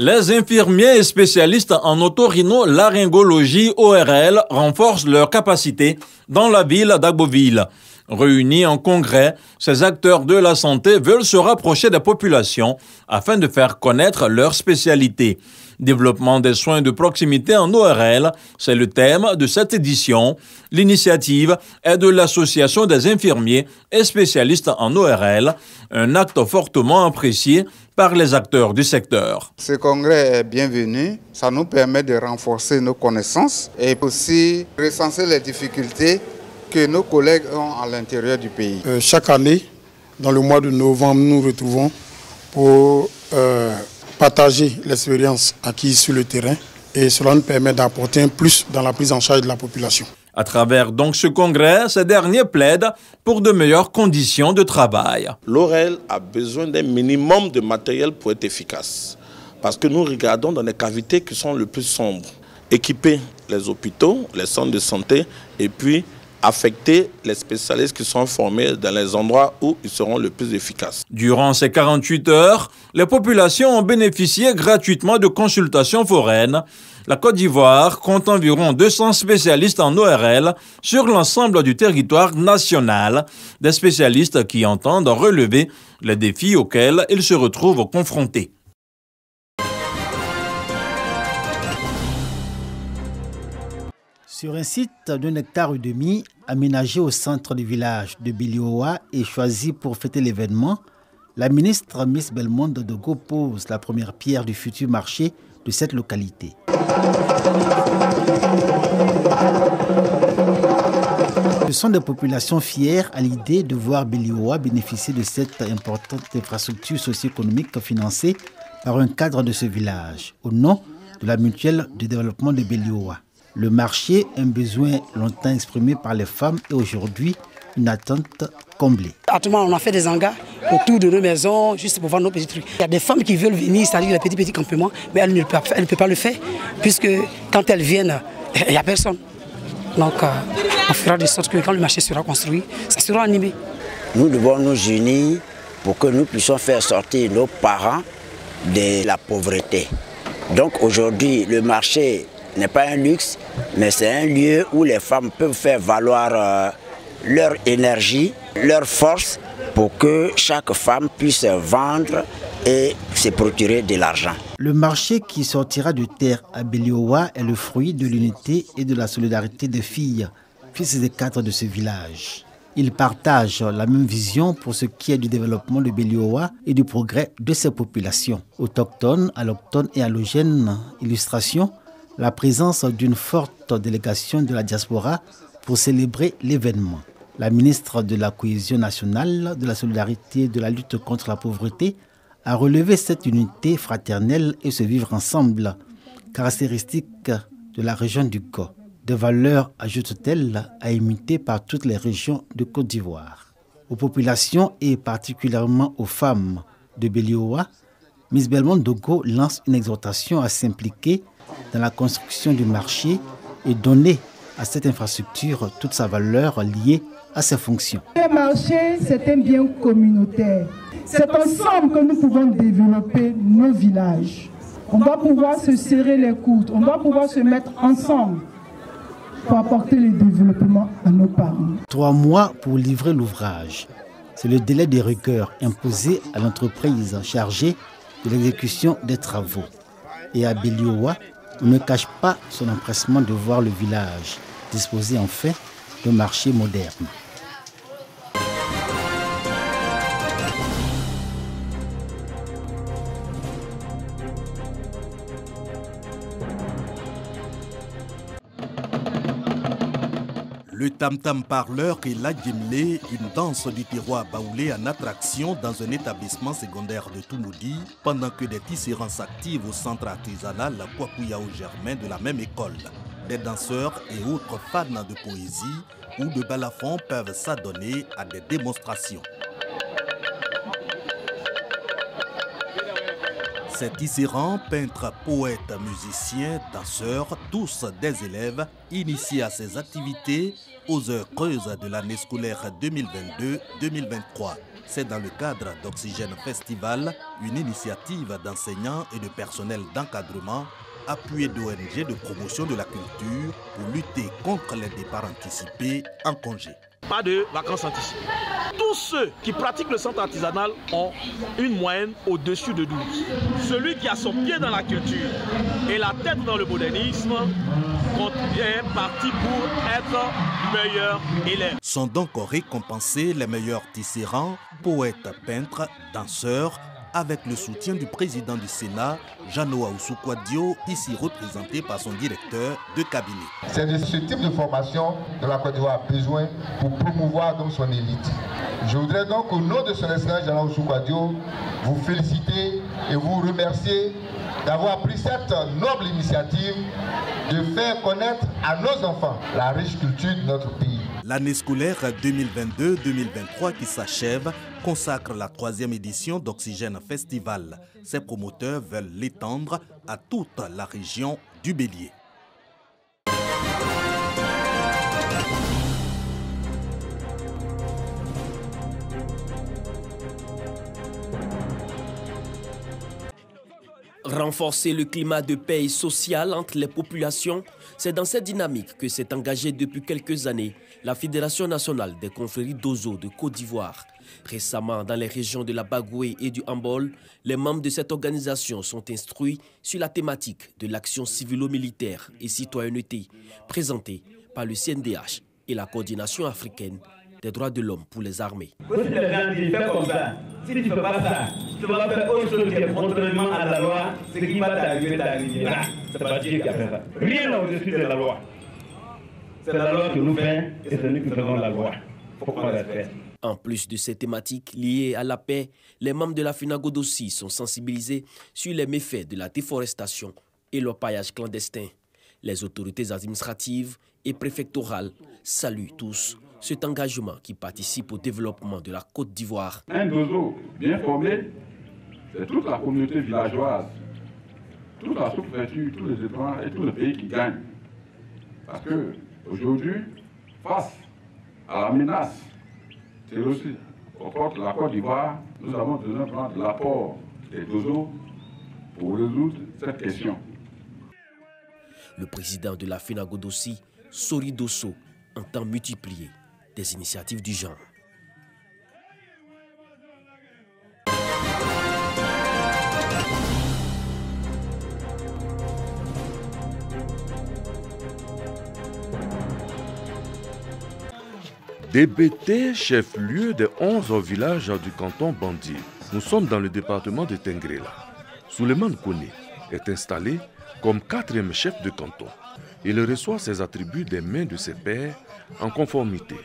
Les infirmiers et spécialistes en otorino-laryngologie ORL renforcent leurs capacités dans la ville d'Agboville. Réunis en congrès, ces acteurs de la santé veulent se rapprocher des populations afin de faire connaître leur spécialité. Développement des soins de proximité en ORL, c'est le thème de cette édition. L'initiative est de l'Association des infirmiers et spécialistes en ORL, un acte fortement apprécié par les acteurs du secteur. Ce congrès est bienvenu, ça nous permet de renforcer nos connaissances et aussi recenser les difficultés que nos collègues ont à l'intérieur du pays. Euh, chaque année, dans le mois de novembre, nous nous retrouvons pour euh, partager l'expérience acquise sur le terrain et cela nous permet d'apporter un plus dans la prise en charge de la population. À travers donc ce congrès, ces derniers plaident pour de meilleures conditions de travail. L'ORL a besoin d'un minimum de matériel pour être efficace. Parce que nous regardons dans les cavités qui sont le plus sombres. Équiper les hôpitaux, les centres de santé et puis affecter les spécialistes qui sont formés dans les endroits où ils seront le plus efficaces. Durant ces 48 heures, les populations ont bénéficié gratuitement de consultations foraines. La Côte d'Ivoire compte environ 200 spécialistes en ORL sur l'ensemble du territoire national, des spécialistes qui entendent relever les défis auxquels ils se retrouvent confrontés. Sur un site d'un hectare et demi, aménagé au centre du village de Biliowa et choisi pour fêter l'événement, la ministre Miss Belmont de pose la première pierre du futur marché de cette localité. Ce sont des populations fières à l'idée de voir Biliowa bénéficier de cette importante infrastructure socio-économique financée par un cadre de ce village, au nom de la mutuelle de développement de Biliowa. Le marché, un besoin longtemps exprimé par les femmes et aujourd'hui une attente comblée. Actuellement, on a fait des hangars autour de nos maisons, juste pour voir nos petits trucs. Il y a des femmes qui veulent venir, c'est-à-dire les petits petits campements, mais elles ne peuvent, pas le faire, puisque quand elles viennent, il n'y a personne. Donc, euh, on fera de sorte que quand le marché sera construit, ça sera animé. Nous devons nous unir pour que nous puissions faire sortir nos parents de la pauvreté. Donc aujourd'hui, le marché n'est pas un luxe, mais c'est un lieu où les femmes peuvent faire valoir euh, leur énergie, leur force, pour que chaque femme puisse vendre et se procurer de l'argent. Le marché qui sortira de terre à Beliowa est le fruit de l'unité et de la solidarité des filles, fils et cadres de ce village. Ils partagent la même vision pour ce qui est du développement de Beliowa et du progrès de ses populations, autochtones, allochtones et halogènes. Illustration la présence d'une forte délégation de la diaspora pour célébrer l'événement. La ministre de la Cohésion nationale, de la solidarité et de la lutte contre la pauvreté a relevé cette unité fraternelle et ce vivre ensemble, caractéristique de la région du Co. De valeurs, ajoute-t-elle, à imiter par toutes les régions de Côte d'Ivoire. Aux populations et particulièrement aux femmes de Beliowa, Miss Belmont Dogo lance une exhortation à s'impliquer dans la construction du marché et donner à cette infrastructure toute sa valeur liée à ses fonctions. Le marché, c'est un bien communautaire. C'est ensemble que nous pouvons développer nos villages. On va pouvoir se serrer les coudes, on va pouvoir se mettre ensemble pour apporter le développement à nos parents. Trois mois pour livrer l'ouvrage. C'est le délai de rigueur imposé à l'entreprise chargée de l'exécution des travaux. Et à Beliowa, on ne cache pas son empressement de voir le village disposer en fait de marché moderne. Le tam-tam parleur et la djemlé, une danse du tiroir baoulé en attraction dans un établissement secondaire de Tounoudi, pendant que des tisserands s'activent au centre artisanal Kwakuyao Germain de la même école. Des danseurs et autres fans de poésie ou de balafon peuvent s'adonner à des démonstrations. Ces tisserands, peintres, poètes, musiciens, danseurs, tous des élèves initiés à ces activités aux heures creuses de l'année scolaire 2022-2023. C'est dans le cadre d'Oxygène Festival, une initiative d'enseignants et de personnel d'encadrement appuyée d'ONG de promotion de la culture pour lutter contre les départs anticipés en congé. Pas de vacances anticipées. Tous ceux qui pratiquent le centre artisanal ont une moyenne au-dessus de 12. Celui qui a son pied dans la culture et la tête dans le modernisme est parti pour être meilleur élève. Sont donc récompensés les meilleurs tisserands, poètes, peintres, danseurs, avec le soutien du président du Sénat, Jean-Noah Ousoukwadio, ici représenté par son directeur de cabinet. C'est de ce type de formation que la Côte d'Ivoire a besoin pour promouvoir son élite. Je voudrais donc au nom de son excellence Jean-Noah Ousoukwadio vous féliciter et vous remercier d'avoir pris cette noble initiative de faire connaître à nos enfants la riche culture de notre pays. L'année scolaire 2022-2023 qui s'achève consacre la troisième édition d'Oxygène Festival. Ses promoteurs veulent l'étendre à toute la région du Bélier. Renforcer le climat de paix sociale entre les populations, c'est dans cette dynamique que s'est engagée depuis quelques années la Fédération nationale des confréries d'Ozo de Côte d'Ivoire. Récemment, dans les régions de la Bagoué et du Hambol, les membres de cette organisation sont instruits sur la thématique de l'action civilo-militaire et citoyenneté présentée par le CNDH et la coordination africaine des droits de l'homme pour les armées. Comme ça, ça, tu vas faire autre chose qui est contrairement à la loi, ce qui va t'arriver t'arrivera. C'est pas Dieu qui a fait ça. Rien au-dessus de la loi. C'est la loi que nous faisons et c'est nous qui faisons la loi. Il faut qu'on respecte. En plus de ces thématiques liées à la paix, les membres de la FUNAGOD aussi sont sensibilisés sur les méfaits de la déforestation et le paillage clandestin. Les autorités administratives et préfectorales saluent tous cet engagement qui participe au développement de la Côte d'Ivoire. Un dozo bien formé, c'est toute la communauté villageoise, toute la sous-préfecture, tous les étrangers et tout le pays qui gagnent. Parce que aujourd'hui, face à la menace terroriste contre la Côte d'Ivoire, nous avons besoin de prendre l'apport des dozos pour résoudre cette question. Le président de la FENAGODOSI, Sori Dosso, entend multiplier des initiatives du genre. DBT, chef-lieu des 11 villages du canton Bandi. Nous sommes dans le département de Tengrela. Souleymane Kone est installé comme quatrième chef de canton. Il reçoit ses attributs des mains de ses pairs en conformité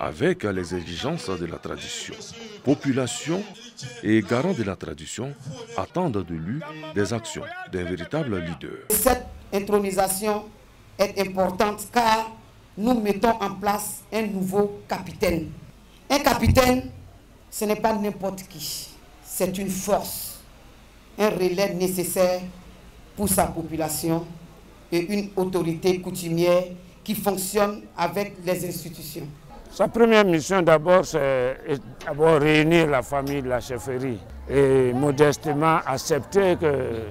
avec les exigences de la tradition. Population et garant de la tradition attendent de lui des actions d'un véritable leader. Cette intronisation est importante car nous mettons en place un nouveau capitaine. Un capitaine, ce n'est pas n'importe qui, c'est une force, un relais nécessaire pour sa population et une autorité coutumière qui fonctionne avec les institutions. Sa première mission d'abord, c'est d'abord réunir la famille de la chefferie et modestement accepter que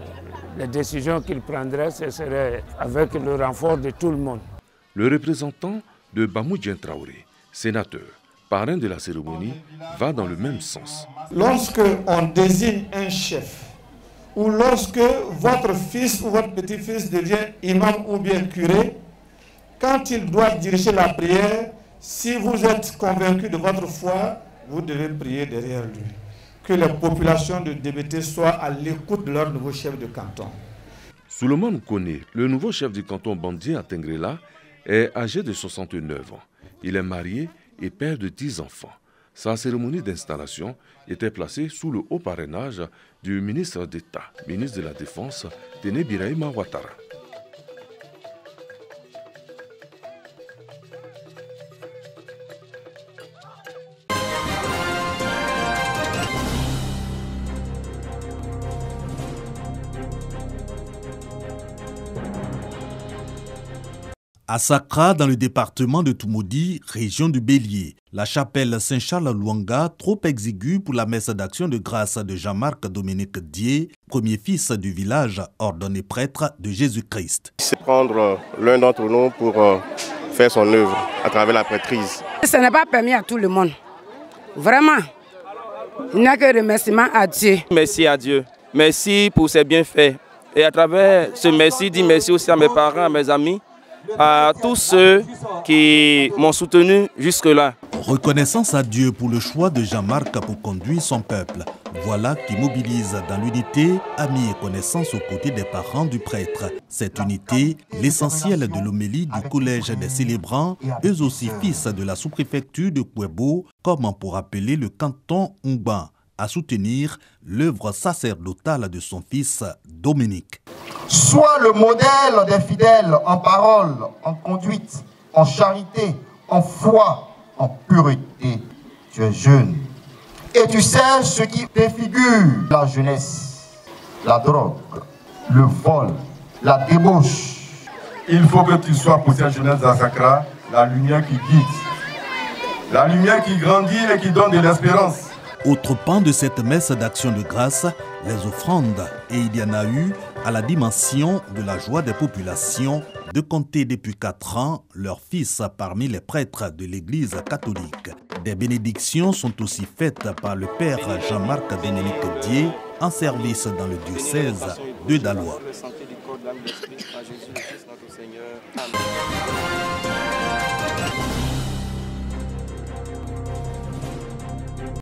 les décisions qu'il prendrait, ce serait avec le renfort de tout le monde. Le représentant de Bamou Traoré, sénateur, parrain de la cérémonie, va dans le même sens. Lorsque on désigne un chef, ou lorsque votre fils ou votre petit-fils devient imam ou bien curé, quand il doit diriger la prière, si vous êtes convaincu de votre foi, vous devez prier derrière lui. Que la population de DBT soit à l'écoute de leur nouveau chef de canton. Souleymane Kone, le nouveau chef du canton à Tengrela, est âgé de 69 ans. Il est marié et père de 10 enfants. Sa cérémonie d'installation était placée sous le haut parrainage du ministre d'État, ministre de la Défense, Biraima Ouattara. À Sakra, dans le département de Toumoudi, région du Bélier, la chapelle Saint-Charles-Luanga, trop exiguë pour la messe d'action de grâce de Jean-Marc Dominique Dier, premier fils du village ordonné prêtre de Jésus-Christ. C'est prendre l'un d'entre nous pour euh, faire son œuvre à travers la prêtrise. Ce n'est pas permis à tout le monde. Vraiment. Il n'y a que remerciement à Dieu. Merci à Dieu. Merci pour ses bienfaits. Et à travers ce merci, dis merci aussi à mes parents, à mes amis à tous ceux qui m'ont soutenu jusque-là. Reconnaissance à Dieu pour le choix de Jean-Marc pour conduire son peuple. Voilà qui mobilise dans l'unité amis et connaissances aux côtés des parents du prêtre. Cette unité, l'essentiel de l'homélie du collège des célébrants, eux aussi fils de la sous-préfecture de Kouebo, comme pour appeler le canton Umban à soutenir l'œuvre sacerdotale de son fils Dominique. Sois le modèle des fidèles en parole, en conduite, en charité, en foi, en pureté. Tu es jeune. Et tu sais ce qui défigure la jeunesse. La drogue, le vol, la débauche. Il faut que tu sois pour cette jeunesse d'Assakra la lumière qui guide. La lumière qui grandit et qui donne de l'espérance. Autre pan de cette messe d'action de grâce, les offrandes. Et il y en a eu à la dimension de la joie des populations de compter depuis quatre ans leurs fils parmi les prêtres de l'Église catholique. Des bénédictions sont aussi faites par le Père Jean-Marc Dominique Dier en service dans le diocèse de Dalois.